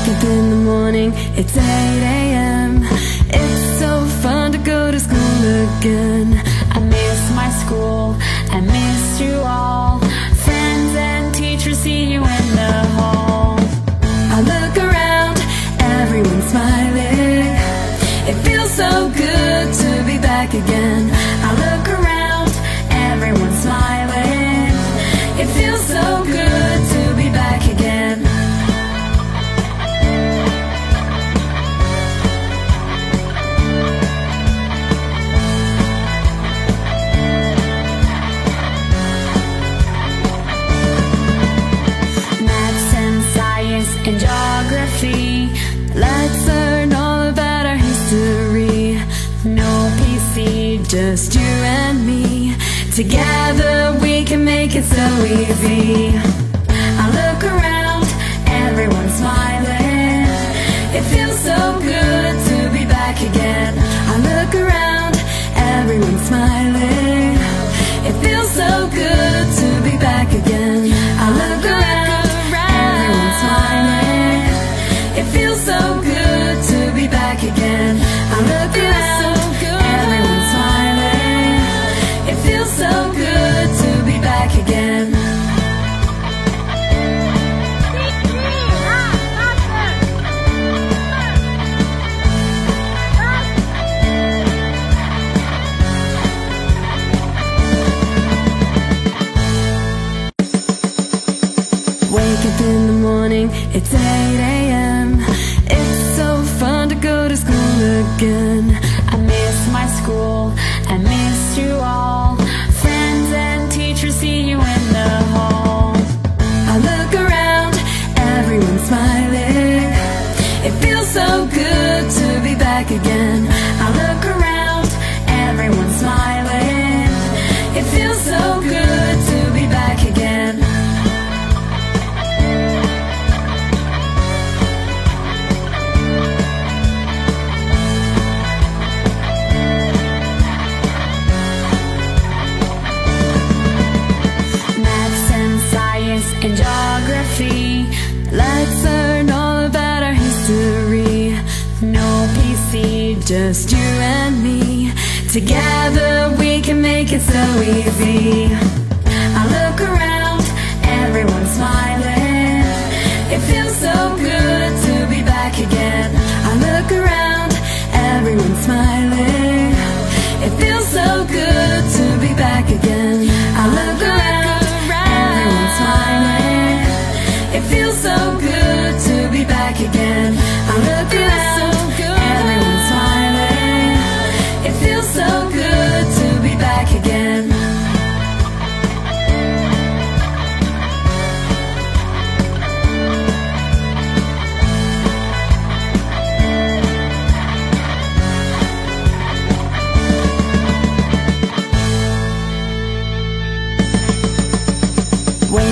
Wake up in the morning, it's 8 a.m. It's so fun to go to school again. I miss my school, I miss you all. Friends and teachers see you in the hall. I look around, everyone's smiling. It feels so good to be back again. I Together we can make it so easy. I look around, everyone's smiling. It feels so good to be back again. I look around, Wake up in the morning, it's 8 a.m. It's so fun to go to school again. I miss my school, I miss you all. Again. I look around, everyone's smiling. Just you and me. Together we can make it so easy.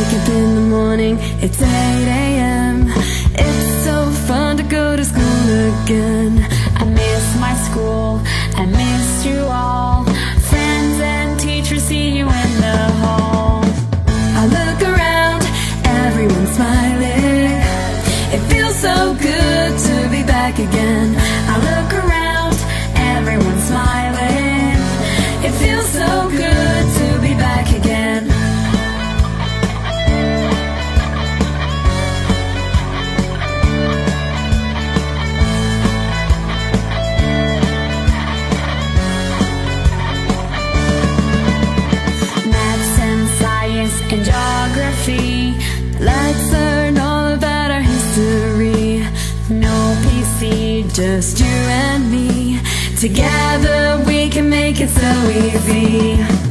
Wake up in the morning, it's 8 a.m. It's so fun to go to school again. I miss my school, just you and me. Together we can make it so easy.